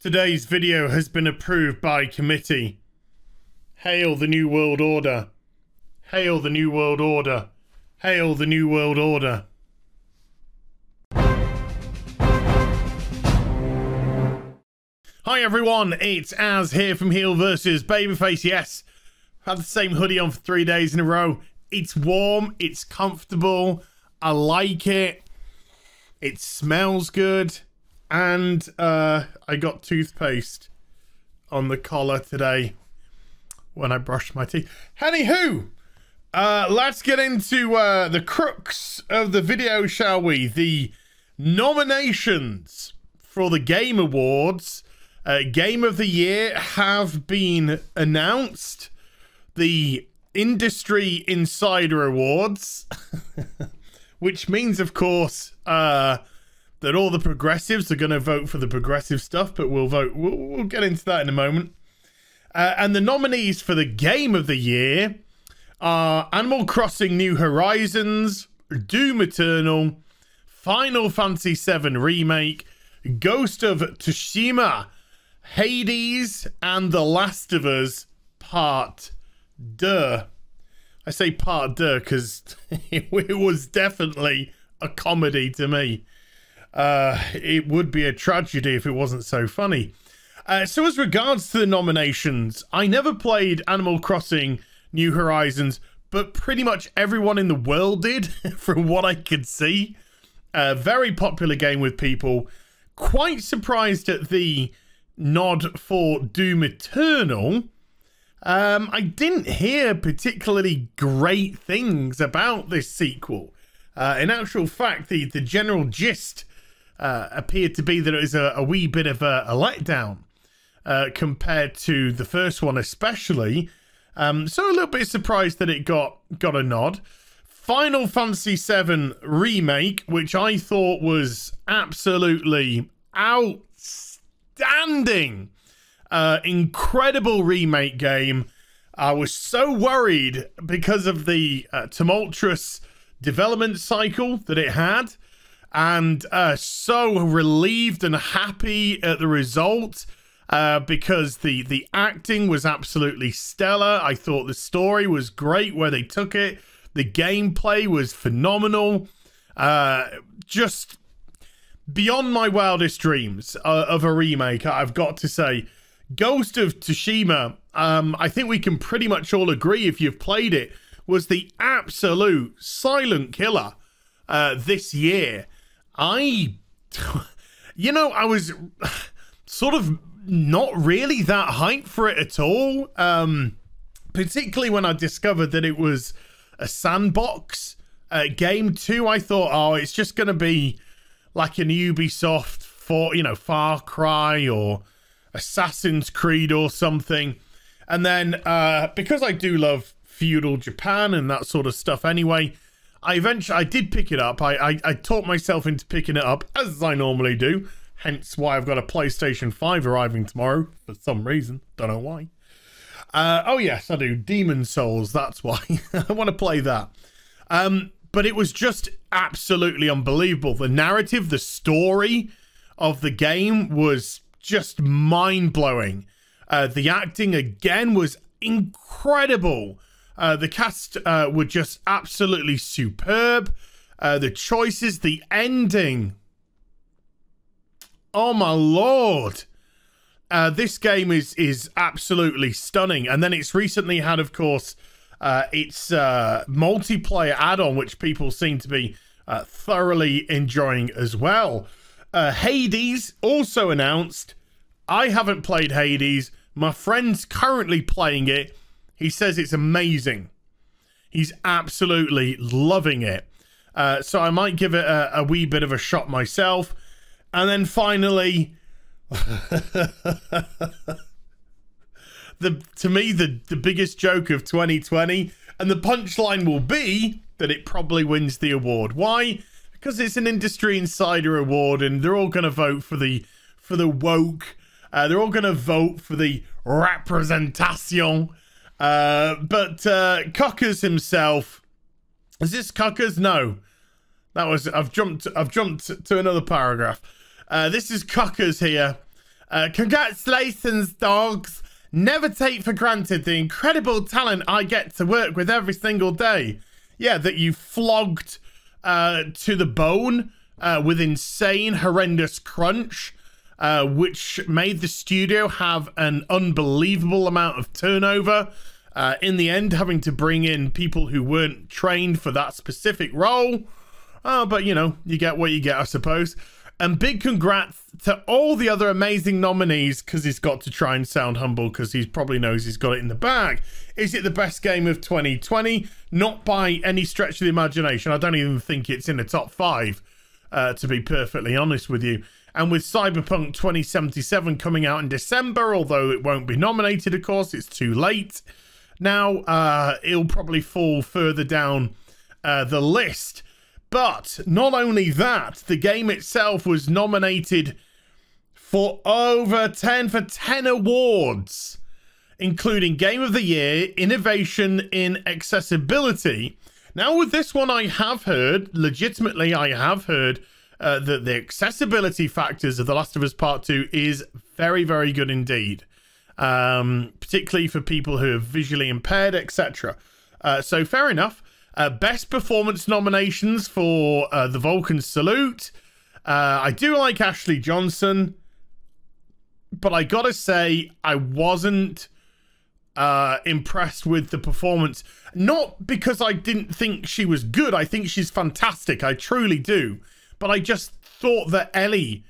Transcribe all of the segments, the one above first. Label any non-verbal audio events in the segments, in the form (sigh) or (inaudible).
Today's video has been approved by committee. Hail the New World Order. Hail the New World Order. Hail the New World Order. Hi everyone, it's Az here from Heel versus Babyface. Yes, I've had the same hoodie on for three days in a row. It's warm, it's comfortable, I like it, it smells good, and uh, I got toothpaste on the collar today when I brushed my teeth. Anywho, uh, let's get into uh, the crux of the video, shall we? The nominations for the Game Awards uh, Game of the Year have been announced. The Industry Insider Awards, (laughs) which means, of course, uh, that all the progressives are going to vote for the progressive stuff, but we'll vote. We'll, we'll get into that in a moment. Uh, and the nominees for the Game of the Year are Animal Crossing New Horizons, Doom Eternal, Final Fantasy VII Remake, Ghost of Tsushima, Hades, and The Last of Us Part Duh. I say Part Duh because (laughs) it was definitely a comedy to me. Uh, it would be a tragedy if it wasn't so funny. Uh, so, as regards to the nominations, I never played Animal Crossing New Horizons, but pretty much everyone in the world did, (laughs) from what I could see. A very popular game with people. Quite surprised at the nod for Doom Eternal. Um, I didn't hear particularly great things about this sequel. Uh, in actual fact, the, the general gist uh, appeared to be that it was a, a wee bit of a, a letdown uh, compared to the first one, especially. Um, so a little bit surprised that it got got a nod. Final Fantasy VII remake, which I thought was absolutely outstanding, uh, incredible remake game. I was so worried because of the uh, tumultuous development cycle that it had and uh, so relieved and happy at the result uh, because the the acting was absolutely stellar. I thought the story was great where they took it. The gameplay was phenomenal. Uh, just beyond my wildest dreams uh, of a remake. I've got to say, Ghost of Tsushima. Um, I think we can pretty much all agree if you've played it was the absolute silent killer uh, this year. I, (laughs) you know, I was sort of not really that hyped for it at all. Um, particularly when I discovered that it was a sandbox uh, game too. I thought, oh, it's just going to be like an Ubisoft for you know Far Cry or Assassin's Creed or something. And then uh, because I do love feudal Japan and that sort of stuff anyway, I eventually I did pick it up. I, I I taught myself into picking it up as I normally do. Hence why I've got a PlayStation 5 arriving tomorrow for some reason. Don't know why. Uh, oh yes, I do. Demon Souls. That's why (laughs) I want to play that. Um, but it was just absolutely unbelievable. The narrative, the story of the game was just mind blowing. Uh, the acting again was incredible. Uh, the cast uh, were just absolutely superb. Uh, the choices, the ending. Oh my lord. Uh, this game is is absolutely stunning. And then it's recently had, of course, uh, its uh, multiplayer add-on, which people seem to be uh, thoroughly enjoying as well. Uh, Hades also announced. I haven't played Hades. My friend's currently playing it. He says it's amazing. He's absolutely loving it. Uh, so I might give it a, a, wee bit of a shot myself. And then finally, (laughs) the to me the the biggest joke of 2020, and the punchline will be that it probably wins the award. Why? Because it's an industry insider award, and they're all going to vote for the for the woke. Uh, they're all going to vote for the representation uh, but uh, Cockers himself, is this Cockers? No, that was I've jumped. I've jumped to another paragraph. Uh, this is Cockers here. Uh, congratulations, dogs. Never take for granted the incredible talent I get to work with every single day. Yeah, that you flogged uh, to the bone uh, with insane, horrendous crunch, uh, which made the studio have an unbelievable amount of turnover. Uh, in the end, having to bring in people who weren't trained for that specific role. Oh, but you know, you get what you get, I suppose. And big congrats to all the other amazing nominees because he's got to try and sound humble because he probably knows he's got it in the bag. Is it the best game of 2020? Not by any stretch of the imagination. I don't even think it's in the top five, uh, to be perfectly honest with you. And with Cyberpunk 2077 coming out in December, although it won't be nominated, of course, it's too late. Now, uh, it'll probably fall further down uh, the list. But not only that, the game itself was nominated for over 10 for 10 awards, including Game of the Year, Innovation in Accessibility. Now, with this one, I have heard, legitimately, I have heard uh, that the accessibility factors of The Last of Us Part 2 is very, very good indeed, um, particularly for people who are visually impaired, etc. Uh, so, fair enough. Uh, best performance nominations for uh, the Vulcan Salute. Uh, I do like Ashley Johnson, but I gotta say, I wasn't uh, impressed with the performance. Not because I didn't think she was good. I think she's fantastic. I truly do. But I just thought that Ellie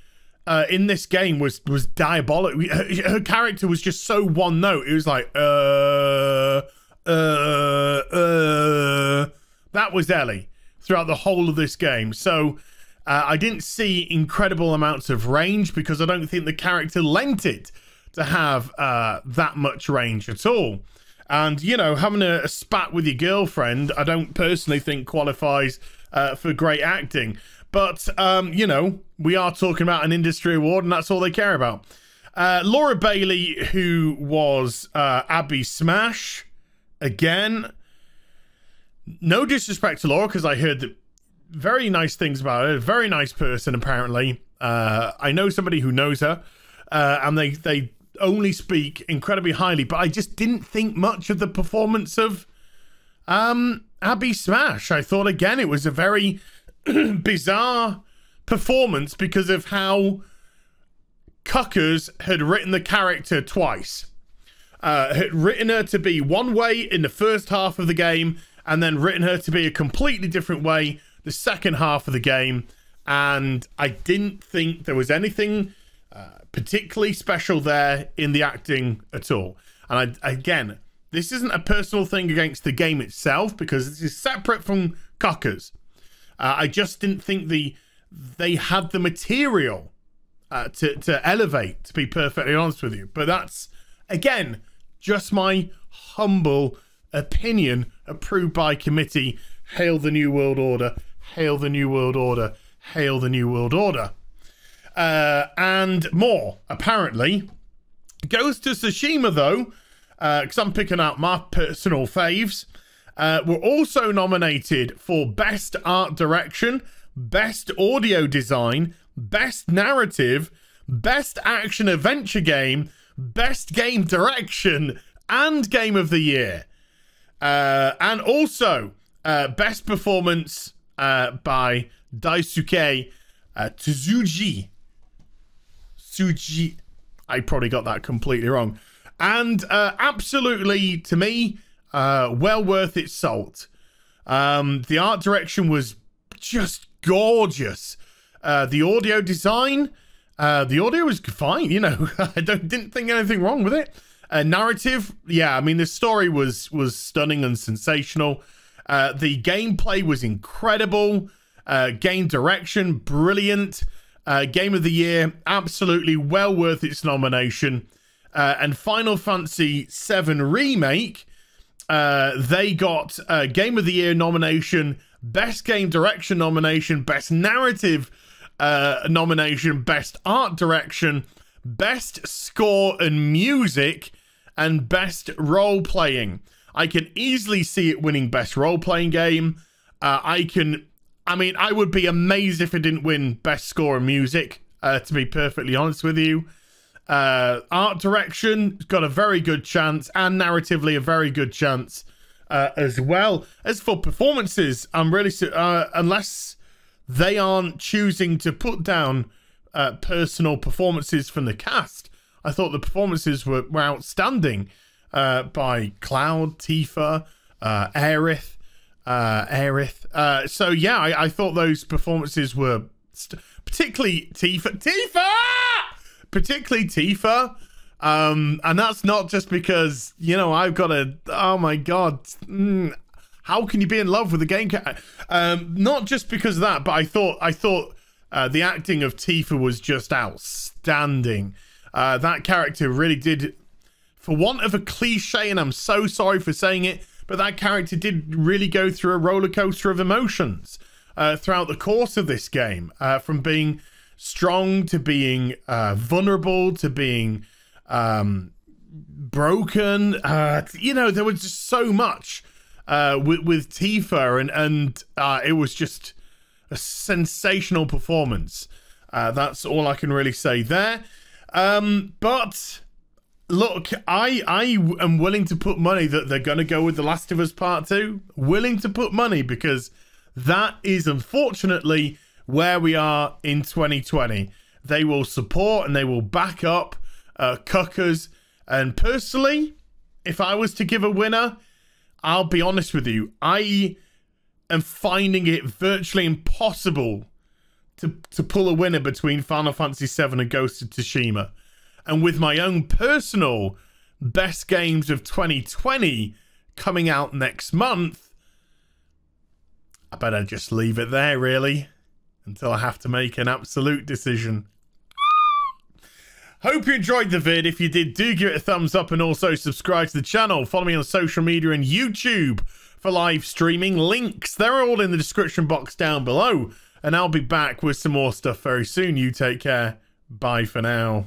uh, in this game was was diabolical. Her, her, character was just so one note. It was like, uh, uh, uh. That was Ellie throughout the whole of this game. So uh, I didn't see incredible amounts of range because I don't think the character lent it to have uh, that much range at all. And, you know, having a, a, spat with your girlfriend, I don't personally think qualifies uh, for great acting. But, um, you know, we are talking about an industry award, and that's all they care about. Uh, Laura Bailey, who was uh, Abby Smash, again, no disrespect to Laura, because I heard very nice things about her. Very nice person, apparently. Uh, I know somebody who knows her, uh, and they they only speak incredibly highly. But I just didn't think much of the performance of um, Abby Smash. I thought again it was a very (clears throat) bizarre performance because of how Cuckers had written the character twice. Uh, had written her to be one way in the first half of the game and then written her to be a completely different way the second half of the game. And I didn't think there was anything uh, particularly special there in the acting at all. And I, again, this isn't a personal thing against the game itself because this is separate from Cuckers. Uh, I just didn't think the they had the material uh, to to elevate. To be perfectly honest with you, but that's again just my humble opinion approved by committee. Hail the New World Order. Hail the New World Order. Hail the New World Order. Uh, and more, apparently. Ghost of Tsushima, though, because uh, I'm picking out my personal faves. Uh, we're also nominated for Best Art Direction, Best Audio Design, Best Narrative, Best Action Adventure Game, Best Game Direction, and Game of the Year. Uh, and also, uh, best performance uh, by Daisuke uh, Tsuji. Tsuji. I probably got that completely wrong. And uh, absolutely, to me, uh, well worth its salt. Um, the art direction was just gorgeous. Uh, the audio design, uh, the audio was fine. You know, (laughs) I don't didn't think anything wrong with it. Uh, narrative, yeah, I mean the story was was stunning and sensational. Uh, the gameplay was incredible. Uh, game direction, brilliant. Uh, game of the year, absolutely well worth its nomination. Uh, and Final Fantasy VII Remake, uh, they got a Game of the Year nomination, Best Game Direction nomination, Best Narrative uh, nomination, Best Art Direction, Best Score and Music, and best role playing. I can easily see it winning best role playing game. Uh, I can, I mean, I would be amazed if it didn't win best score and music, uh, to be perfectly honest with you. Uh, art direction got a very good chance, and narratively a very good chance uh, as well. As for performances, I'm really uh, unless they aren't choosing to put down uh, personal performances from the cast. I thought the performances were, were outstanding uh, by Cloud, Tifa, uh, Aerith, uh, Aerith. So yeah, I, I, thought those performances were particularly Tifa. Tifa, particularly Tifa. Um, and that's not just because you know I've got a. Oh my god. Mm, how can you be in love with a game? Um, not just because of that, but I thought I thought uh, the acting of Tifa was just outstanding. Uh, that character really did, for want of a cliche, and I'm so sorry for saying it, but that character did really go through a roller coaster of emotions uh, throughout the course of this game, uh, from being strong to being uh, vulnerable to being um, broken. Uh, you know, there was just so much uh, with, with Tifa, and and it was just a sensational performance. that's all I can really say there. Um, but look, I I am willing to put money that they're going to go with The Last of Us Part 2. Willing to put money because that is unfortunately where we are in 2020. They will support and they will back up uh, Cuckers. And personally, if I was to give a winner, I'll be honest with you, I am finding it virtually impossible to, to pull a winner between Final Fantasy VII and Ghost of Tsushima. And with my own personal best games of 2020 coming out next month, I better just leave it there, really, until I have to make an absolute decision. Hope you enjoyed the vid. If you did, do give it a thumbs up and also subscribe to the channel. Follow me on social media and YouTube for live streaming. Links, they're all in the description box down below. And I'll be back with some more stuff very soon. You take care. Bye for now.